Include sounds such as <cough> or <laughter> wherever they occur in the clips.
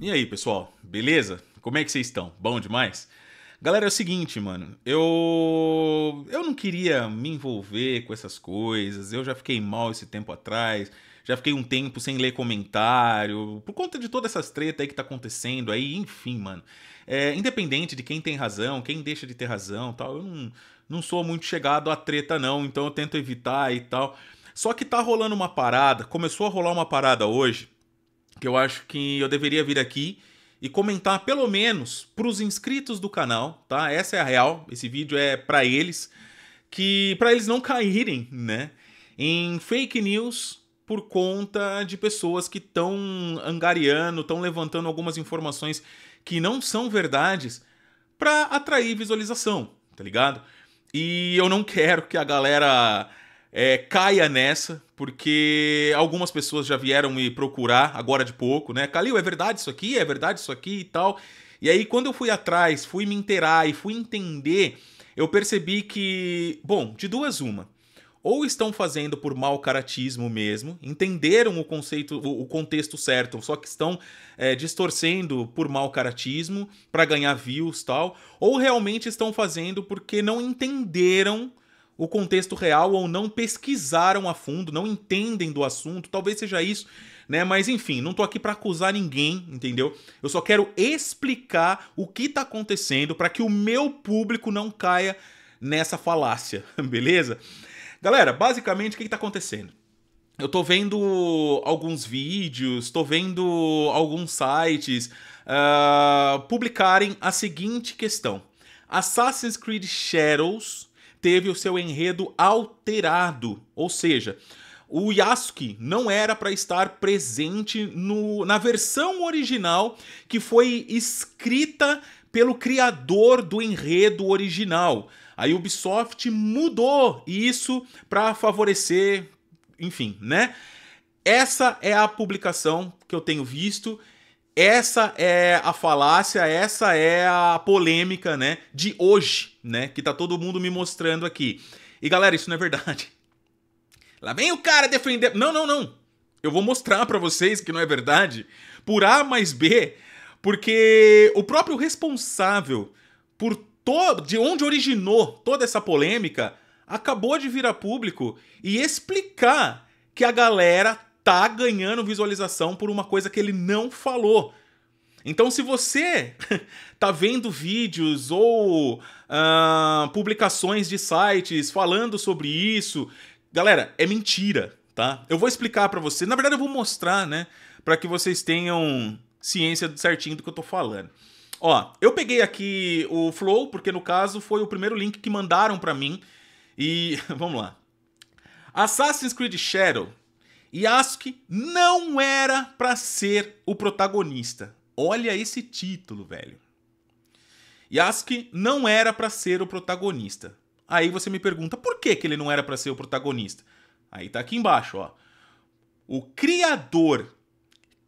E aí, pessoal? Beleza? Como é que vocês estão? Bom demais? Galera, é o seguinte, mano. Eu eu não queria me envolver com essas coisas. Eu já fiquei mal esse tempo atrás. Já fiquei um tempo sem ler comentário. Por conta de todas essas tretas aí que tá acontecendo aí, enfim, mano. É, independente de quem tem razão, quem deixa de ter razão tal, eu não, não sou muito chegado à treta, não. Então eu tento evitar e tal. Só que tá rolando uma parada, começou a rolar uma parada hoje, que eu acho que eu deveria vir aqui e comentar pelo menos para os inscritos do canal, tá? Essa é a real. Esse vídeo é para eles que para eles não caírem, né, em fake news por conta de pessoas que estão angariando, estão levantando algumas informações que não são verdades para atrair visualização, tá ligado? E eu não quero que a galera é, caia nessa, porque algumas pessoas já vieram me procurar agora de pouco, né? Calil, é verdade isso aqui? É verdade isso aqui e tal? E aí, quando eu fui atrás, fui me inteirar e fui entender, eu percebi que, bom, de duas uma. Ou estão fazendo por mau caratismo mesmo, entenderam o conceito, o contexto certo, só que estão é, distorcendo por mau caratismo para ganhar views tal, ou realmente estão fazendo porque não entenderam o contexto real ou não pesquisaram a fundo, não entendem do assunto, talvez seja isso, né? Mas enfim, não tô aqui para acusar ninguém, entendeu? Eu só quero explicar o que tá acontecendo para que o meu público não caia nessa falácia, <laughs> beleza? Galera, basicamente o que, que tá acontecendo? Eu tô vendo alguns vídeos, tô vendo alguns sites uh, publicarem a seguinte questão: Assassin's Creed Shadows teve o seu enredo alterado, ou seja, o Yasuke não era para estar presente no, na versão original que foi escrita pelo criador do enredo original. A Ubisoft mudou isso para favorecer, enfim, né? Essa é a publicação que eu tenho visto essa é a falácia, essa é a polêmica, né, de hoje, né, que tá todo mundo me mostrando aqui. E galera, isso não é verdade. <laughs> Lá vem o cara defender. Não, não, não. Eu vou mostrar para vocês que não é verdade por A mais B, porque o próprio responsável por todo de onde originou toda essa polêmica acabou de vir a público e explicar que a galera tá ganhando visualização por uma coisa que ele não falou. Então, se você <laughs> tá vendo vídeos ou uh, publicações de sites falando sobre isso, galera, é mentira, tá? Eu vou explicar para você. Na verdade, eu vou mostrar, né, para que vocês tenham ciência certinho do que eu tô falando. Ó, eu peguei aqui o Flow, porque no caso foi o primeiro link que mandaram para mim. E <laughs> vamos lá. Assassin's Creed Shadow Yasuke não era para ser o protagonista. Olha esse título, velho. Yasuke não era para ser o protagonista. Aí você me pergunta, por que, que ele não era para ser o protagonista? Aí tá aqui embaixo, ó. O criador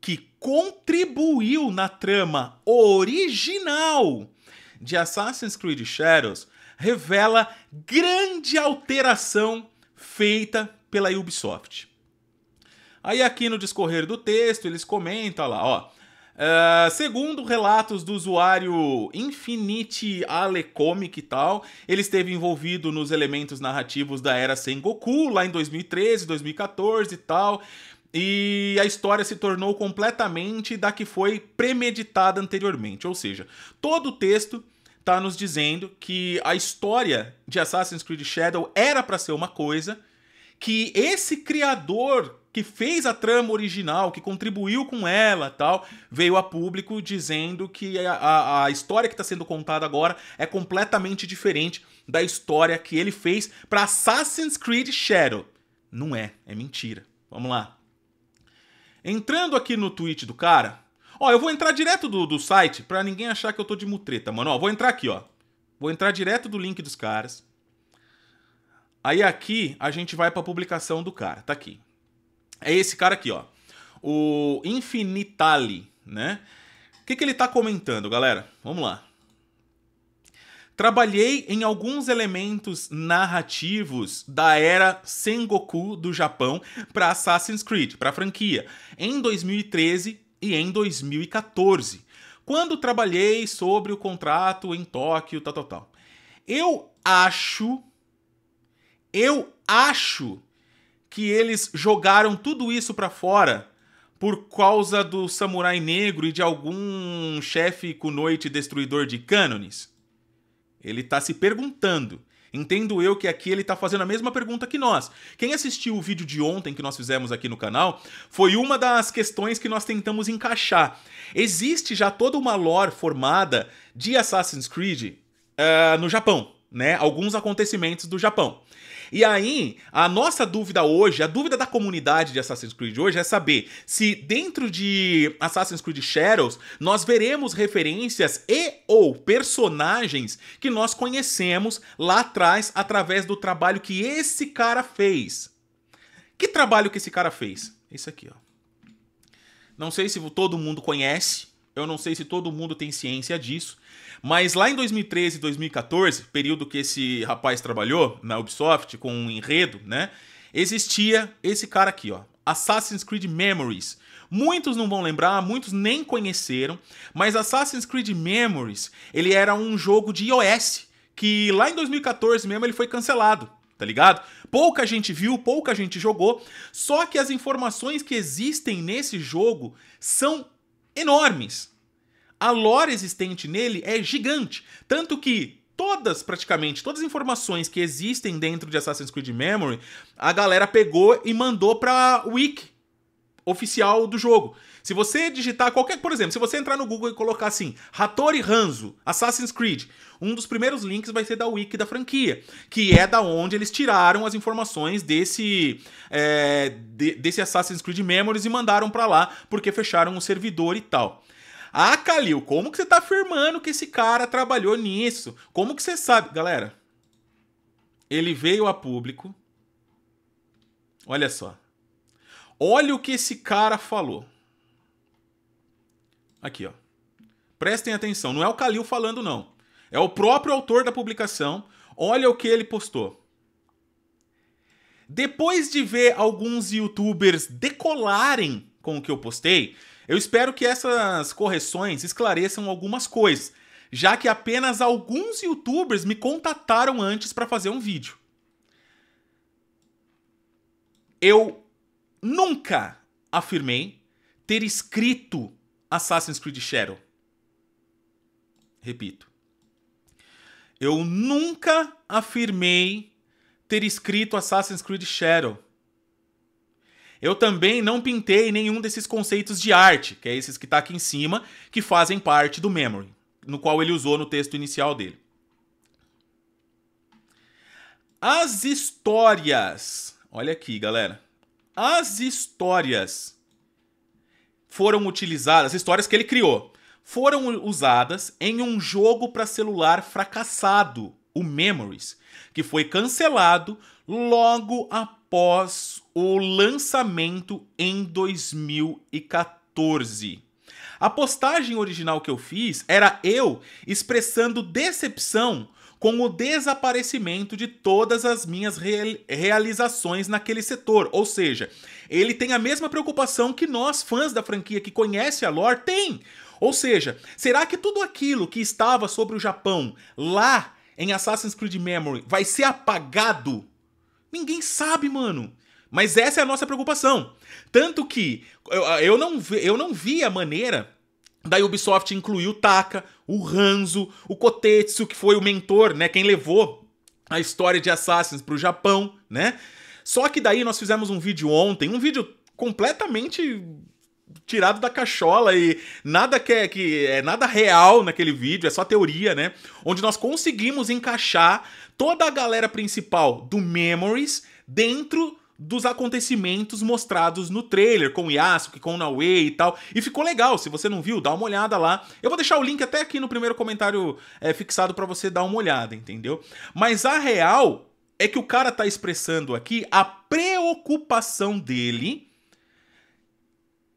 que contribuiu na trama original de Assassin's Creed Shadows revela grande alteração feita pela Ubisoft. Aí aqui no discorrer do texto eles comentam lá, ó. Uh, segundo relatos do usuário Infinite Alecomic e tal, ele esteve envolvido nos elementos narrativos da era Sengoku, lá em 2013, 2014 e tal. E a história se tornou completamente da que foi premeditada anteriormente. Ou seja, todo o texto está nos dizendo que a história de Assassin's Creed Shadow era para ser uma coisa, que esse criador que fez a trama original, que contribuiu com ela tal, veio a público dizendo que a, a, a história que está sendo contada agora é completamente diferente da história que ele fez para Assassin's Creed Shadow. Não é, é mentira. Vamos lá. Entrando aqui no tweet do cara, ó, eu vou entrar direto do, do site para ninguém achar que eu tô de mutreta, mano. Ó, vou entrar aqui, ó. Vou entrar direto do link dos caras. Aí aqui a gente vai para a publicação do cara, tá aqui. É esse cara aqui, ó. O Infinitali, né? O que, que ele está comentando, galera? Vamos lá. Trabalhei em alguns elementos narrativos da era Sengoku do Japão para Assassin's Creed, para franquia. Em 2013, e em 2014, quando trabalhei sobre o contrato em Tóquio, tal, tal, tal. Eu acho, eu acho que eles jogaram tudo isso para fora por causa do samurai negro e de algum chefe noite destruidor de cânones? Ele tá se perguntando. Entendo eu que aqui ele tá fazendo a mesma pergunta que nós. Quem assistiu o vídeo de ontem que nós fizemos aqui no canal foi uma das questões que nós tentamos encaixar. Existe já toda uma lore formada de Assassin's Creed uh, no Japão, né? Alguns acontecimentos do Japão. E aí, a nossa dúvida hoje, a dúvida da comunidade de Assassin's Creed hoje é saber se dentro de Assassin's Creed Shadows nós veremos referências e ou personagens que nós conhecemos lá atrás através do trabalho que esse cara fez. Que trabalho que esse cara fez? Isso aqui, ó. Não sei se todo mundo conhece, eu não sei se todo mundo tem ciência disso, mas lá em 2013 e 2014, período que esse rapaz trabalhou na Ubisoft com um enredo, né? Existia esse cara aqui, ó, Assassin's Creed Memories. Muitos não vão lembrar, muitos nem conheceram, mas Assassin's Creed Memories, ele era um jogo de iOS que lá em 2014 mesmo ele foi cancelado, tá ligado? Pouca gente viu, pouca gente jogou, só que as informações que existem nesse jogo são enormes a lore existente nele é gigante. Tanto que todas, praticamente, todas as informações que existem dentro de Assassin's Creed Memory, a galera pegou e mandou pra wiki oficial do jogo. Se você digitar qualquer, por exemplo, se você entrar no Google e colocar assim, Hattori Hanzo, Assassin's Creed, um dos primeiros links vai ser da wiki da franquia, que é da onde eles tiraram as informações desse é, de, desse Assassin's Creed Memories e mandaram para lá porque fecharam o servidor e tal. Ah, Kalil, como que você tá afirmando que esse cara trabalhou nisso? Como que você sabe? Galera, ele veio a público. Olha só. Olha o que esse cara falou. Aqui, ó. Prestem atenção, não é o Kalil falando não. É o próprio autor da publicação. Olha o que ele postou. Depois de ver alguns youtubers decolarem com o que eu postei, eu espero que essas correções esclareçam algumas coisas, já que apenas alguns youtubers me contataram antes para fazer um vídeo. Eu nunca afirmei ter escrito Assassin's Creed Shadow. Repito. Eu nunca afirmei ter escrito Assassin's Creed Shadow. Eu também não pintei nenhum desses conceitos de arte, que é esses que está aqui em cima, que fazem parte do memory, no qual ele usou no texto inicial dele. As histórias. Olha aqui, galera. As histórias foram utilizadas, as histórias que ele criou, foram usadas em um jogo para celular fracassado, o Memories, que foi cancelado logo após o lançamento em 2014. A postagem original que eu fiz era eu expressando decepção com o desaparecimento de todas as minhas realizações naquele setor. Ou seja, ele tem a mesma preocupação que nós, fãs da franquia que conhece a lore, tem. Ou seja, será que tudo aquilo que estava sobre o Japão lá em Assassin's Creed Memory vai ser apagado Ninguém sabe, mano. Mas essa é a nossa preocupação. Tanto que eu, eu, não, vi, eu não vi a maneira da Ubisoft incluir o Taka, o Hanzo, o Kotetsu, que foi o mentor, né? Quem levou a história de Assassins pro Japão, né? Só que daí nós fizemos um vídeo ontem, um vídeo completamente tirado da cachola e nada que é, que é nada real naquele vídeo, é só teoria, né? Onde nós conseguimos encaixar toda a galera principal do Memories dentro dos acontecimentos mostrados no trailer, com o Yasuke, com o Naue e tal. E ficou legal, se você não viu, dá uma olhada lá. Eu vou deixar o link até aqui no primeiro comentário é, fixado para você dar uma olhada, entendeu? Mas a real é que o cara tá expressando aqui a preocupação dele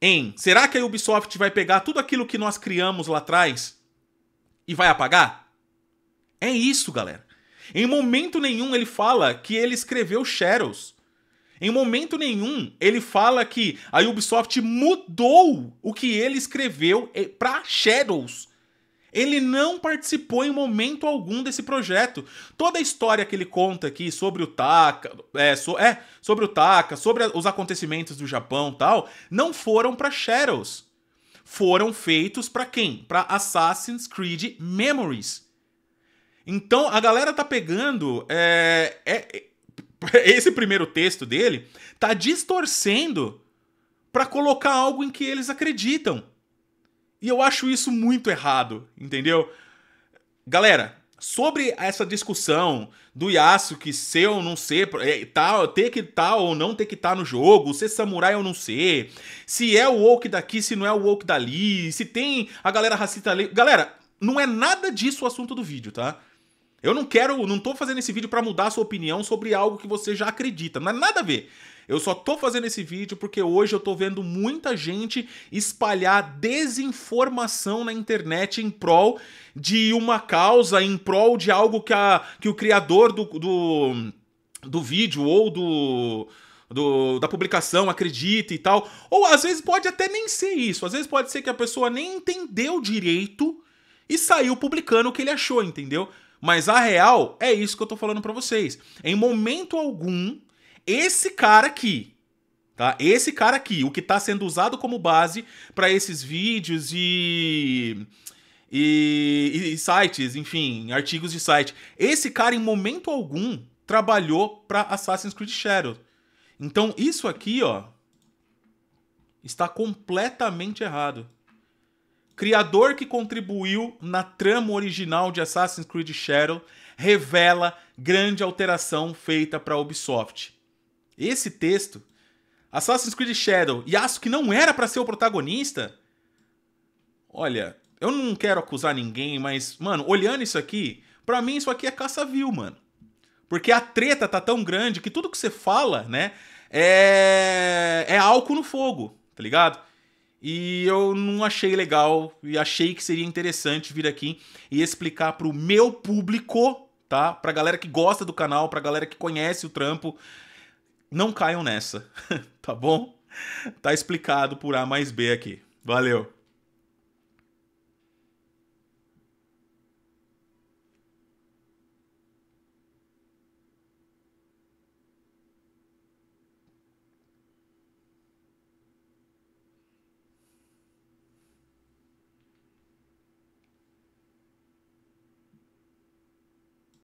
em será que a Ubisoft vai pegar tudo aquilo que nós criamos lá atrás e vai apagar? É isso, galera. Em momento nenhum ele fala que ele escreveu Shadows. Em momento nenhum ele fala que a Ubisoft mudou o que ele escreveu para Shadows. Ele não participou em momento algum desse projeto. Toda a história que ele conta aqui sobre o Taka, é, so, é sobre o Taka, sobre os acontecimentos do Japão, tal, não foram para Shadows. Foram feitos para quem? Para Assassin's Creed Memories. Então a galera tá pegando é, é, <laughs> esse primeiro texto dele tá distorcendo para colocar algo em que eles acreditam. E eu acho isso muito errado, entendeu? Galera, sobre essa discussão do Yasuke ser ou não ser, é, tá, ter que tá ou não ter que estar tá no jogo, ser samurai ou não ser, se é o woke daqui, se não é o woke dali, se tem a galera racista ali. Galera, não é nada disso o assunto do vídeo, tá? Eu não quero, não tô fazendo esse vídeo para mudar a sua opinião sobre algo que você já acredita. Não é nada a ver. Eu só tô fazendo esse vídeo porque hoje eu tô vendo muita gente espalhar desinformação na internet em prol de uma causa, em prol de algo que, a, que o criador do, do, do vídeo ou do, do, da publicação acredita e tal. Ou às vezes pode até nem ser isso. Às vezes pode ser que a pessoa nem entendeu direito e saiu publicando o que ele achou, entendeu? Mas a real é isso que eu tô falando para vocês. Em momento algum, esse cara aqui, tá? Esse cara aqui, o que está sendo usado como base para esses vídeos e, e, e sites, enfim, artigos de site. Esse cara, em momento algum, trabalhou para Assassin's Creed Shadow. Então, isso aqui, ó, está completamente errado. Criador que contribuiu na trama original de Assassin's Creed Shadow revela grande alteração feita para Ubisoft. Esse texto, Assassin's Creed Shadow, Yasuo que não era para ser o protagonista. Olha, eu não quero acusar ninguém, mas, mano, olhando isso aqui, para mim isso aqui é caça-vil, mano. Porque a treta tá tão grande que tudo que você fala, né, é, é álcool no fogo, tá ligado? E eu não achei legal e achei que seria interessante vir aqui e explicar pro meu público, tá? Pra galera que gosta do canal, pra galera que conhece o trampo, não caiam nessa, <laughs> tá bom? Tá explicado por A mais B aqui. Valeu!